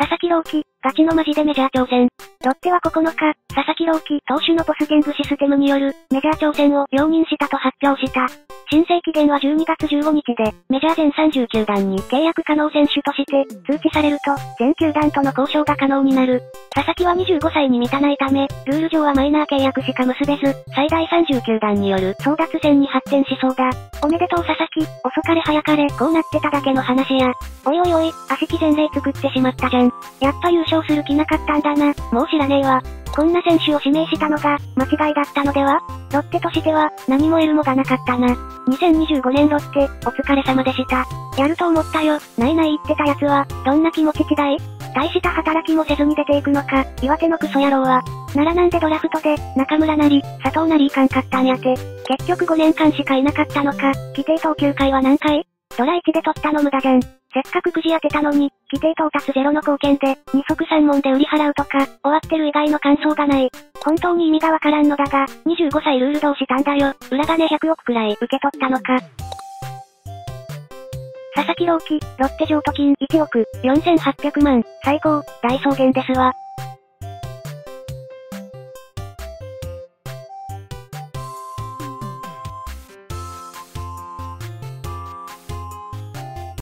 佐々木朗希、ガチのマジでメジャー挑戦。ロッテは9日、佐々木朗希投手のポスゲングシステムによるメジャー挑戦を容認したと発表した。申請期限は12月15日で、メジャー全30球団に契約可能選手として通知されると、全球団との交渉が可能になる。佐々木は25歳に満たないため、ルール上はマイナー契約しか結べず、最大30球団による争奪戦に発展しそうだ。おめでとう佐々木、遅かれ早かれ、こうなってただけの話や。おいおいおい、足木前例作ってしまったじゃん。やっぱ優勝する気なかったんだな、もう知らねえわ。こんな選手を指名したのが、間違いだったのでは？ロッテとしては、何も得るもがなかったな。2025年ロッテ、お疲れ様でした。やると思ったよ、ないない言ってた奴は、どんな気持ち違い大した働きもせずに出ていくのか、岩手のクソ野郎は。ならなんでドラフトで、中村なり、佐藤なりいかんかったんやて。結局5年間しかいなかったのか、規定投球回は何回？ドラ1で取ったの無駄じゃん。せっかくくじ当てたのに、規定到達ゼロの貢献で、二足三問で売り払うとか、終わってる以外の感想がない。本当に意味がわからんのだが、25歳ルールどうしたんだよ。裏金100億くらい受け取ったのか。佐々木朗希、ロッテ譲渡金1億4800万、最高、大草原ですわ。